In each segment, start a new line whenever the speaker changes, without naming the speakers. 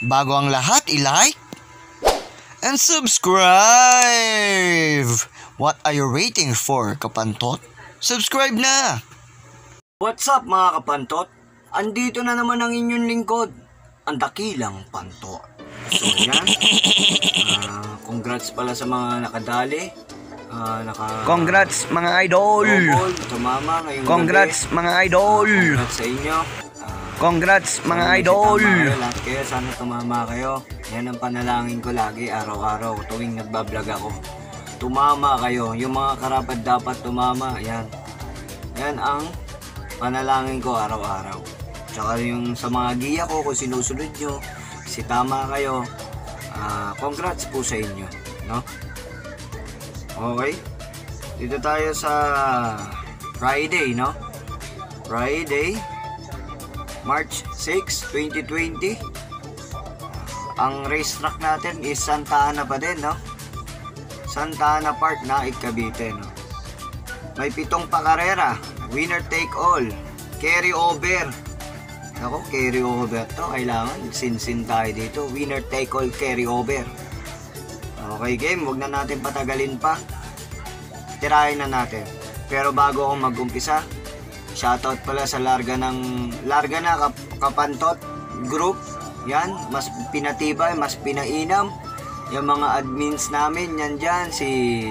Bago ang lahat, i-like and subscribe! What are you waiting for, kapantot? Subscribe na! What's up mga kapantot? Andito na naman ang inyong lingkod, ang dakilang pantot. So yan, Ah, congrats pala sa mga nakadali. Ah, naka...
Congrats mga idol!
Tumama ngayong
Congrats
gabi.
mga idol!
Congrats sa inyo.
Congrats mga idol!
Lahat kayo, sana tumama kayo. Yan ang panalangin ko lagi, araw-araw, tuwing nagbablog ako. Tumama kayo, yung mga karapat dapat tumama, yan. Yan ang panalangin ko araw-araw. Tsaka yung sa mga giya ko, kung sinusunod nyo, si tama kayo, ah, congrats po sa inyo, no? Okay? Dito tayo sa Friday, no? Friday, March 6, 2020. Ang racetrack natin is Santa Ana pa din, no? Santa Ana Park na Cavite, no? May pitong pakarera. Winner take all. Carry over. Ako, carry over to. Kailangan, sinsin tayo dito. Winner take all, carry over. Okay, game. Huwag na natin patagalin pa. Tirahin na natin. Pero bago ako mag-umpisa, Shoutout pala sa larga ng larga na kap, kapantot group. Yan, mas pinatibay, mas pinainam. Yung mga admins namin, yan dyan. Si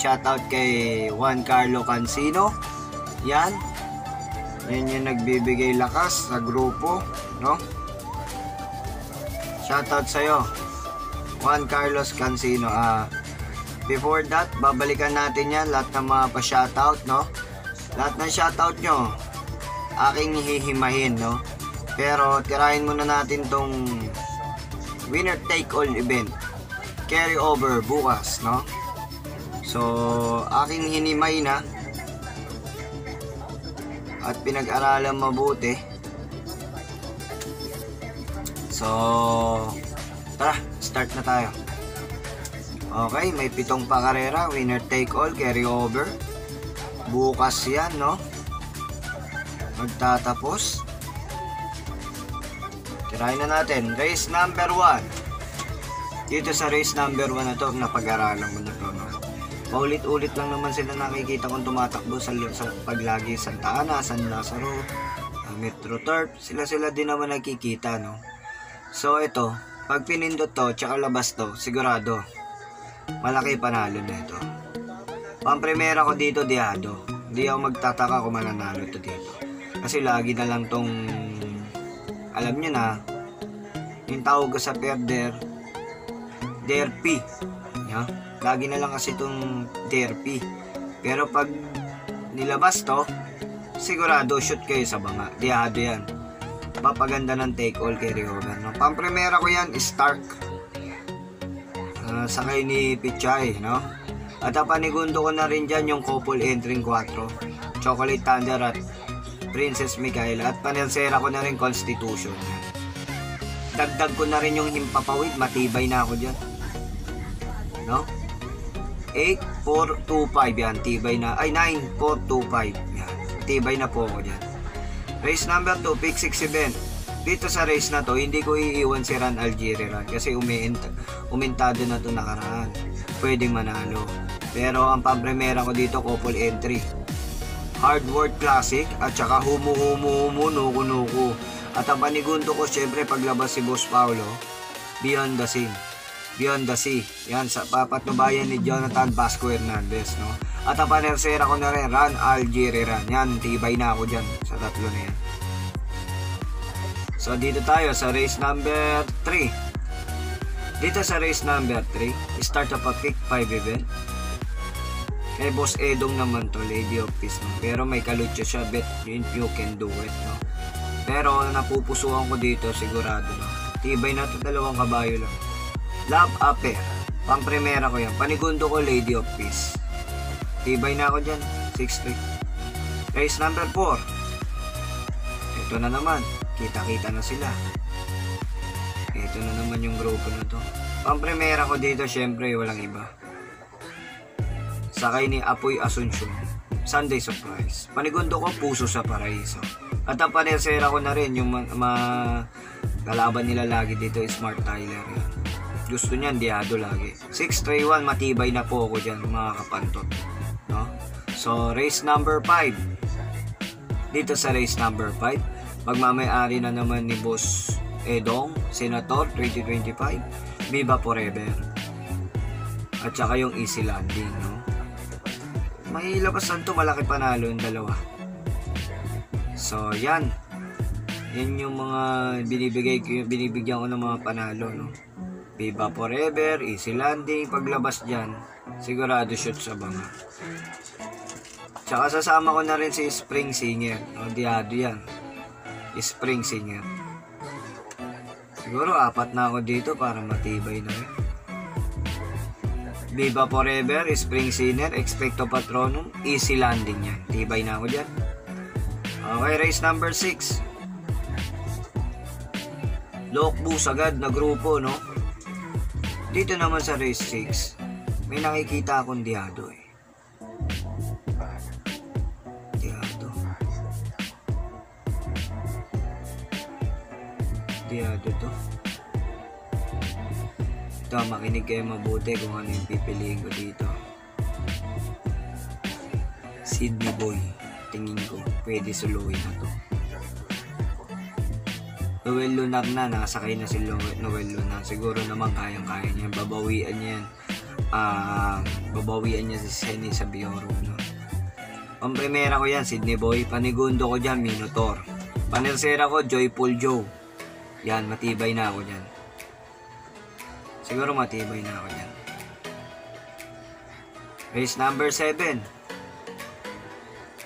shoutout kay Juan Carlo Cancino. Yan. Yan yung nagbibigay lakas sa grupo. No? Shoutout sa'yo. Juan Carlos Cancino. Ah, before that, babalikan natin yan. Lahat ng mga pa-shoutout, no? Lahat ng shoutout nyo, aking hihimahin, no? Pero tirahin muna natin tong winner take all event. Carry over bukas, no? So, aking hinimay na at pinag-aralan mabuti. So, tara, start na tayo. Okay, may pitong pakarera, winner take all, carry over. Bukas yan, no? Magtatapos. Tirahin na natin. Race number 1. Dito sa race number 1 na to, napag-aralan mo na to. No? Paulit-ulit lang naman sila nakikita kong tumatakbo sa, sa paglagi Santa Ana, San Lazaro, uh, Metro Turf. Sila-sila din naman nakikita, no? So, ito. Pag pinindot to, tsaka labas to, sigurado, malaki panalo na ito. Pamprimera ko dito, Diado. Hindi ako magtataka kung mananalo to dito. Kasi lagi na lang tong alam nyo na yung tawag sa perder derpy. Yeah? Lagi na lang kasi itong derpy. Pero pag nilabas to, sigurado shoot kayo sa banga. Diado yan. Papaganda ng take all carry over. No? Pamprimera ko yan, Stark. Uh, sakay ni Pichay, no? At ang panigundo ko na rin dyan yung couple entering 4. Chocolate Thunder at Princess Micaela at panelsera ko na rin Constitution. Dagdag ko na rin yung himpapawid, matibay na ako dyan. No? 8425 yan, tibay na. Ay, 9425 yan. Tibay na po ako dyan. Race number 2, pick 6 event. Dito sa race na to, hindi ko iiwan si Ran Algeria kasi umiint umintado na to nakaraan. Pwedeng manalo. Pero ang pampremera ko dito, couple entry. Hard Work Classic at saka Humu Humu Humu Nuku Nuku. At ang panigundo ko syempre paglabas si Boss Paulo, Beyond the Scene. Beyond the Sea. Yan, sa papatnubayan ni Jonathan Vasco Hernandez, no? At ang panersera ko na rin, Ran Algeriran. Yan, tibay na ako dyan sa tatlo na yan. So, dito tayo sa race number 3. Dito sa race number 3, start up a pick 5 event. Kay Boss Edong naman to, Lady of Peace. No? Pero may kalutyo siya, bet you, can do it. No? Pero napupusuan ko dito, sigurado. No? Tibay na to, dalawang kabayo lang. Love Affair. Pang primera ko yan. Panigundo ko, Lady of Peace. Tibay na ako dyan. 6-3. Race number 4. Ito na naman. Kita-kita na sila. Ito na naman yung grupo na to. Pang primera ko dito, syempre, walang iba. Sakay ni Apoy Asuncion. Sunday Surprise. Panigundo ko, Puso sa Paraiso. At ang panersera ko na rin, yung ma, ma- kalaban nila lagi dito is Smart Tyler. Gusto niyan, diado lagi. 631, matibay na po ako dyan, mga kapantot. No? So, race number 5. Dito sa race number 5, magmamayari na naman ni Boss Edong, Senator 2025, Viva Forever. At saka yung easy landing, no? May labasan to, malaki panalo yung dalawa. So, yan. Yan yung mga binibigay binibigyan ko ng mga panalo, no? Viva Forever, Easy Landing, paglabas dyan, sigurado shoot sa banga. Tsaka sasama ko na rin si Spring Singer, no? Diado yan. Spring Singer. Siguro apat na ako dito para matibay na rin. Viva Forever, Spring Sinner, Expecto Patronum, Easy Landing yan. Tibay na ako dyan. Okay, race number 6. Lokbu sagad na grupo, no? Dito naman sa race 6, may nakikita akong diado eh. Diado. Diado to. Ito, makinig kayo mabuti kung ano yung pipiliin ko dito. Sydney Boy. Tingin ko, pwede suluhin na to. Noel Lunar na, nakasakay na si Noel Lunar. Siguro naman kayang-kaya niya. Babawian niya yan. Ah, babawian niya si Senny sa Bioro. No? Ang primera ko yan, Sydney Boy. Panigundo ko dyan, Minotaur. Panersera ko, Joyful Joe. Yan, matibay na ako dyan. Siguro matibay na ako dyan. Race number 7.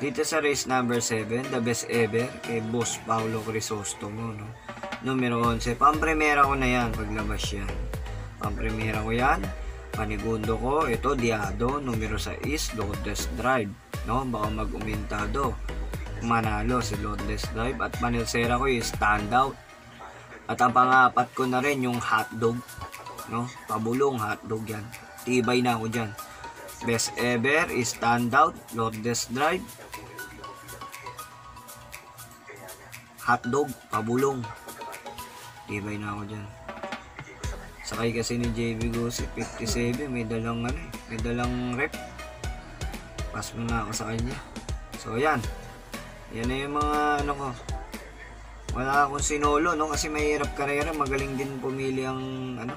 Dito sa race number 7, the best ever, kay Boss Paulo Crisostomo, no? Numero 11. Pampremera ko na yan, paglabas yan. Pampremera ko yan. Panigundo ko, ito, Diado. Numero 6, Lourdes Drive. No? Baka mag-umintado. Manalo si Lourdes Drive. At panilsera ko yung standout. At ang pangapat ko na rin yung hotdog. No? Pabulong hotdog yan. Tibay na ako dyan. Best ever is standout, Lourdes Drive. Hotdog, pabulong. Tibay na ako dyan. Sakay kasi ni JB Gusip, 57, may dalang ano eh, may dalang rep. Pass mo na ako sa kanya. So yan. Yan na yung mga ano ko. Wala akong sinolo no kasi mahirap karera, magaling din pumili ang ano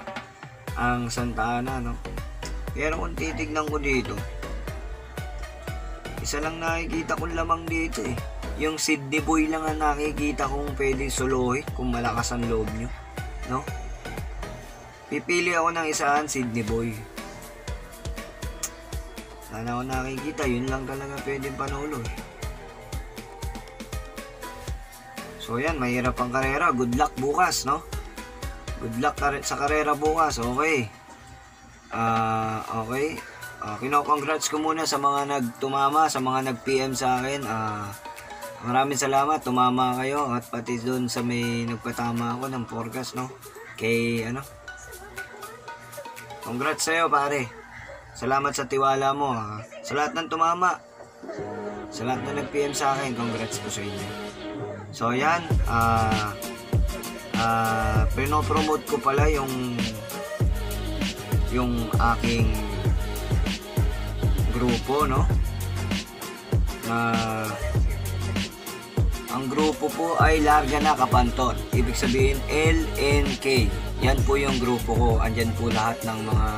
ang Santa Ana no. Pero kung titignan ko dito, isa lang nakikita kong lamang dito eh. Yung Sydney Boy lang ang nakikita kong pwede solohin kung malakas ang loob nyo. No? Pipili ako ng isaan, Sydney Boy. Sana ako nakikita, yun lang talaga pwedeng panulo eh. So yan, mahirap ang karera. Good luck bukas, no? Good luck kare- sa karera bukas, okay. Ah, okay. Uh, kino-congrats ko muna sa mga nagtumama, sa mga nag-PM sa akin. Ah, maraming salamat, tumama kayo at pati doon sa may nagpatama ako ng forecast, no? Kay ano? Congrats sa'yo, pare. Salamat sa tiwala mo, ha? Sa lahat ng tumama. Sa lahat na nag-PM sa akin, congrats po sa inyo. So, yan. Ah, ah, pinopromote ko pala yung yung aking grupo, no? Na ang grupo po ay Larga na Kapanton. Ibig sabihin LNK. Yan po yung grupo ko. Andyan po lahat ng mga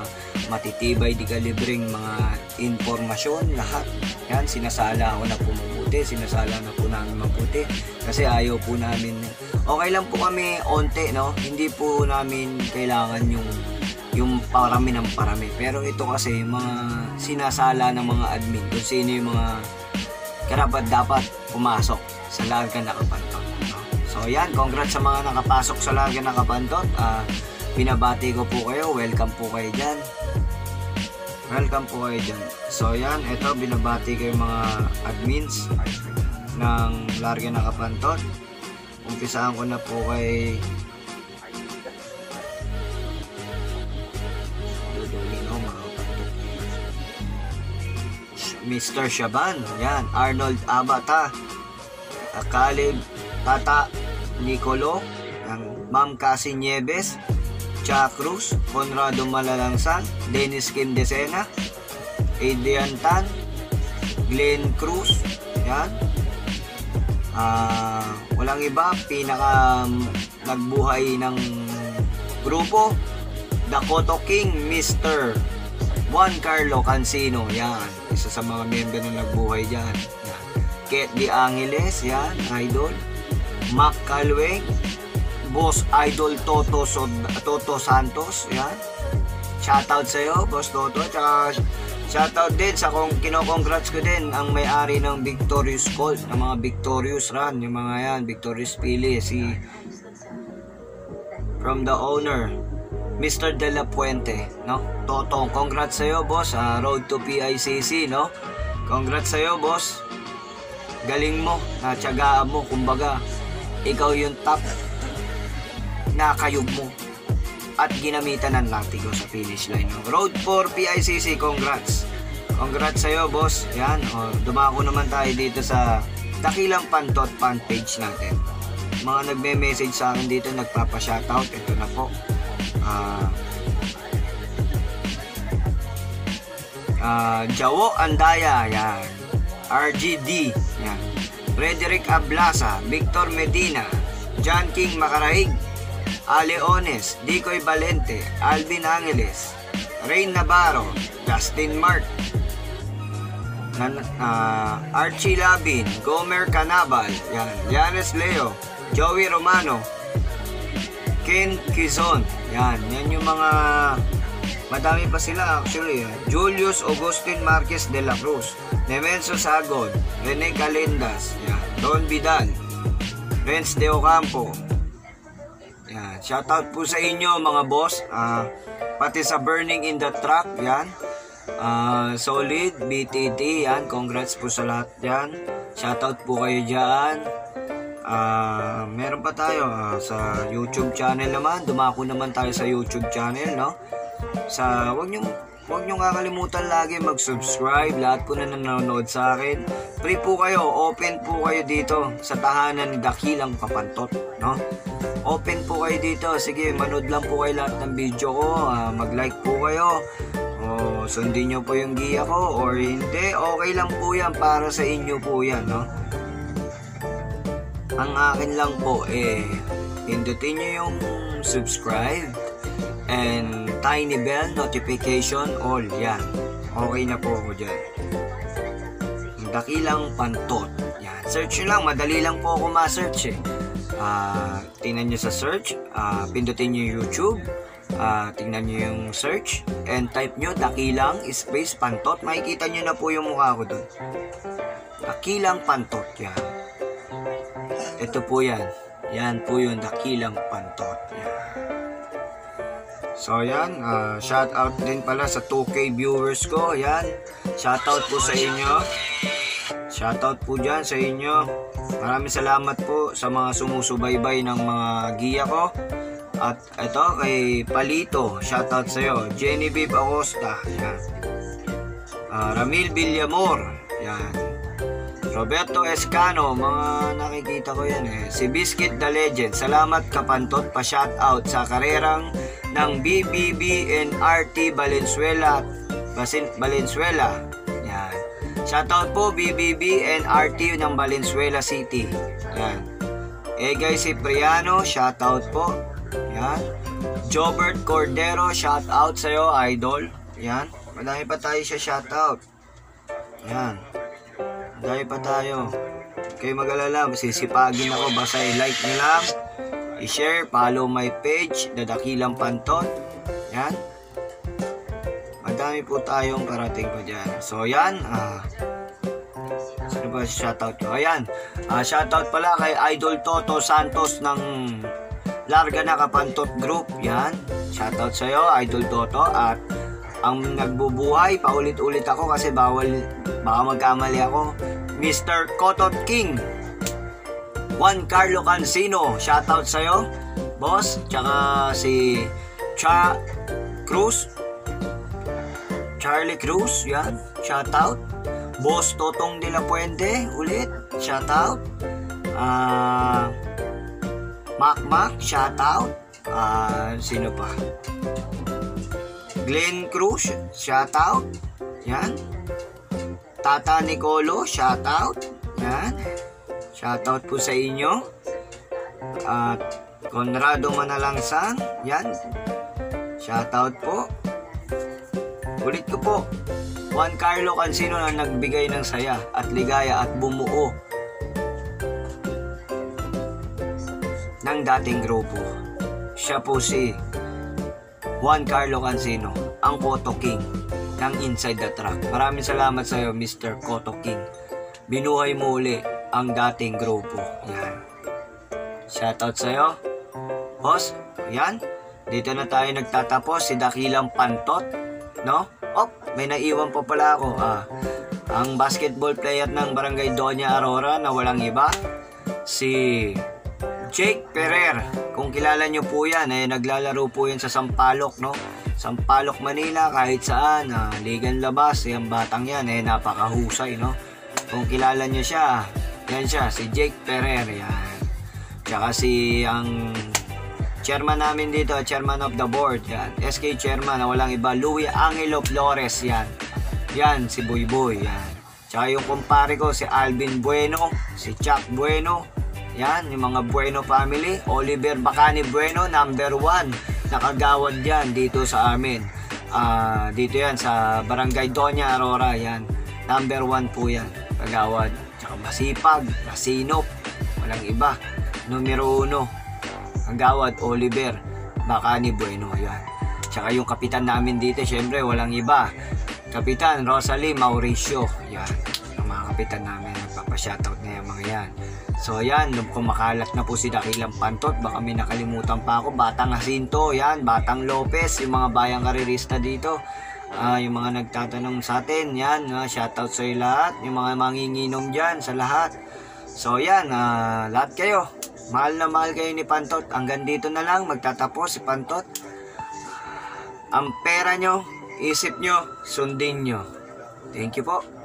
matitibay di kalibreng mga informasyon, lahat. Yan, sinasala ako na po mabuti, sinasala na po namin mabuti. Kasi ayaw po namin, okay lang po kami onte, no? Hindi po namin kailangan yung yung parami ng parami. Pero ito kasi mga sinasala ng mga admin, kung sino yung mga karapat dapat pumasok sa Larga Nakapantot. No? So yan, congrats sa mga nakapasok sa Larga Nakapantot. Ah, binabati ko po kayo, welcome po kayo dyan. Welcome po kayo dyan. So yan, ito binabati yung mga admins ng Larga Nakapantot. Umpisahan ko na po kay kapantot. Mr. Shaban. Yan. Arnold Abata. Caleb Tata Nicolo. Yan. Ma'am Cassie Nieves. Cha Cruz. Conrado Malalangsan. Dennis Kim Desena. Adrian Tan. Glenn Cruz. Yan. Ah, walang iba, pinaka um, nagbuhay ng grupo, Dakota King, Mr. Juan Carlo Cancino, yan. Isa sa mga member na nagbuhay dyan. Yan. Ket Di Angeles, yan, idol. Mac Calweng, Boss Idol Toto, Sod- Toto Santos, yan. Shoutout sa'yo, Boss Toto. Tsaka shoutout din sa kung kino-congrats ko din ang may-ari ng Victorious Colt, ng mga Victorious Run, yung mga yan, Victorious Pili, si from the owner, Mr. De La Puente, no? Totong, congrats sa'yo, boss, sa road to PICC, no? Congrats sa'yo, boss. Galing mo, natsagaan mo, kumbaga, ikaw yung top nakayog mo at ginamitan ng latigo sa finish line. Road for PICC, congrats. Congrats sa'yo, boss. Yan, o, dumako naman tayo dito sa Dakilang Pantot fan page natin. Mga nagme-message sa akin dito, nagpapa-shoutout. Ito na po. Ah... Ah, Jawo Andaya, yan. RGD, yan. Frederick Ablasa, Victor Medina, John King Makaraig, Aleones, Dicoy Valente, Alvin Angeles, Rain Navarro, Justin Mark, Nan, ah, Archie Labin, Gomer Canabal, yan, Yanes Leo, Joey Romano, Ken Quizon, yan, yan yung mga madami pa sila actually. eh. Julius Augustin Marquez de la Cruz, Nemenso Sagod, Rene Calendas, yan, Don Vidal, Renz De Ocampo, yan, shoutout po sa inyo mga boss. Ah, pati sa Burning in the Truck, yan. Ah, solid, BTT, yan. Congrats po sa lahat yan. Shoutout po kayo dyan. Ah, meron pa tayo ah, sa YouTube channel naman. Dumako naman tayo sa YouTube channel, no? Sa, wag niyo Huwag niyo kakalimutan lagi mag-subscribe. Lahat po na nanonood sa akin. Free po kayo. Open po kayo dito sa tahanan ni Dakilang Kapantot. No? Open po kayo dito. Sige, manood lang po kayo lahat ng video ko. Ah, mag-like po kayo. O, sundin niyo po yung giya ko or hindi. Okay lang po yan. Para sa inyo po yan. No? Ang akin lang po eh, pindutin niyo yung subscribe and tiny bell notification all yan. Okay na po ako dyan. Dakilang pantot. Yan. Search nyo lang. Madali lang po ako ma-search eh. Ah, tingnan nyo sa search. ah, pindutin nyo YouTube. Ah, tingnan nyo yung search. And type nyo dakilang space pantot. Makikita nyo na po yung mukha ko dun. Dakilang pantot. Yan. Ito po yan. Yan po yung dakilang pantot. So yan, ah, shout out din pala sa 2K viewers ko. Yan. Shout out po sa inyo. Shout out po dyan sa inyo. Maraming salamat po sa mga sumusubaybay ng mga giya ko. At ito kay Palito, shout out sa iyo. Genevieve Acosta, yan. Ah, Ramil Villamor, yan. Roberto Escano, mga nakikita ko yan eh. Si Biscuit the Legend, salamat kapantot pa shout out sa karerang ng BBB and RT Valenzuela, Basin, Valenzuela. Yan. Shout out po BBB and RT ng Valenzuela City. Yan. Eh guys, Cipriano, shout out po. Yan. Jobert Cordero, shout out sa'yo, idol. Yan. Madami pa tayo siya shout out. Yan. Dahil pa tayo. Kayo mag-alala, masisipagin ako. Basta i-like nyo lang. I-share, follow my page, Dadakilang Panton. Yan. Madami po tayong parating pa dyan. So, yan. Ah, sino ba shoutout ko? Ayan. Ah, shoutout pala kay Idol Toto Santos ng Larga na Kapantot Group. Yan. Shoutout sa'yo, Idol Toto. At ang nagbubuhay, paulit-ulit ako kasi bawal, baka magkamali ako. Mr. Kotot King. Juan Carlo Cancino, shoutout sa'yo, boss. Tsaka si Cha Cruz. Charlie Cruz, yan, shoutout. Boss Totong de la Puente, ulit, shout out. Ah, Mac Mac, shout out. Ah, sino pa? Glenn Cruz, shout out. Yan. Tata Nicolo, shout out. Yan. Shout out po sa inyo. At Conrado Manalangsan, yan. Shout out po. Ulit ko po. Juan Carlo Cancino na nagbigay ng saya at ligaya at bumuo ng dating grupo. Siya po si Juan Carlo Cancino, ang Koto King ng Inside the Track. Maraming salamat sa iyo, Mr. Koto King. Binuhay mo uli ang dating grupo. Yan. Shoutout sa iyo. Boss, yan. Dito na tayo nagtatapos si Dakilang Pantot, no? Oh, may naiwan pa pala ako. Ah, ang basketball player ng Barangay Doña Aurora na walang iba, si Jake Ferrer. Kung kilala nyo po yan, eh, naglalaro po yan sa Sampaloc, no? Sampaloc, Manila, kahit saan, ah, uh, Ligan Labas, eh, yung batang yan, eh, napakahusay, no? Kung kilala nyo siya, yan siya, si Jake Ferrer, yan. Tsaka si, ang chairman namin dito, chairman of the board, yan. SK chairman, na walang iba, Louis Angelo Flores, yan. Yan, si Boy Boy, yan. Tsaka yung kumpare ko, si Alvin Bueno, si Chuck Bueno, yan, yung mga Bueno family, Oliver Bacani Bueno, number 1 nakagawan dyan dito sa amin. Uh, dito yan sa Barangay Doña Aurora yan. Number 1 po yan. Kagawad. Tsaka masipag, masinop. Walang iba. Numero 1. Kagawad Oliver Bacani Bueno. Yan. Tsaka yung kapitan namin dito syempre walang iba. Kapitan Rosalie Mauricio. Yan. Ang mga kapitan namin nagpapa-shoutout na yung mga yan. So yan, nung kumakalat na po si Dakilang Pantot, baka may nakalimutan pa ako. Batang Jacinto, yan. Batang Lopez, yung mga bayang karirista dito. Ah, yung mga nagtatanong sa atin, yan. Uh, shoutout sa lahat. Yung mga manginginom dyan, sa lahat. So yan, ah, lahat kayo. Mahal na mahal kayo ni Pantot. Hanggang dito na lang, magtatapos si Pantot. Ang pera nyo, isip nyo, sundin nyo. Thank you po.